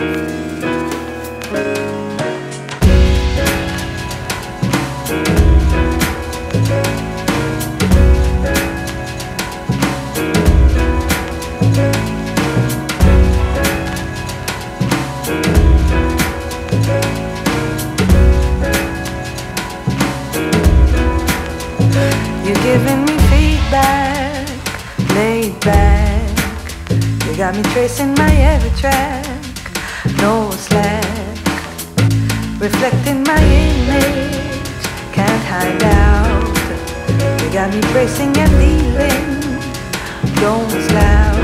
You're giving me feedback, laid back. You got me tracing my every track no slack. Reflecting my image, can't hide out. You got me bracing and leaving, don't slouch.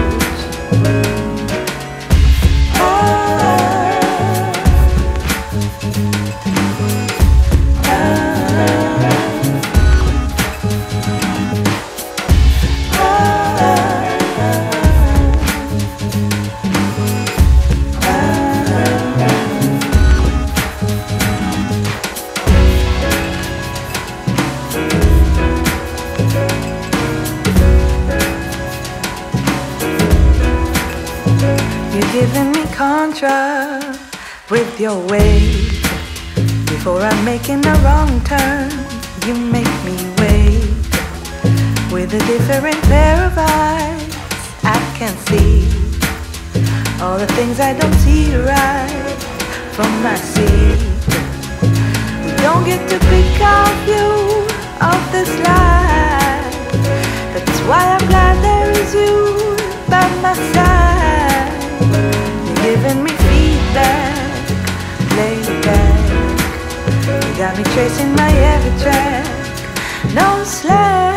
Giving me contra with your weight. Before I'm making a wrong turn, you make me wait. With a different pair of eyes, I can see all the things I don't see right from my seat. We don't get to pick our view of this got me tracing my every track, no slack.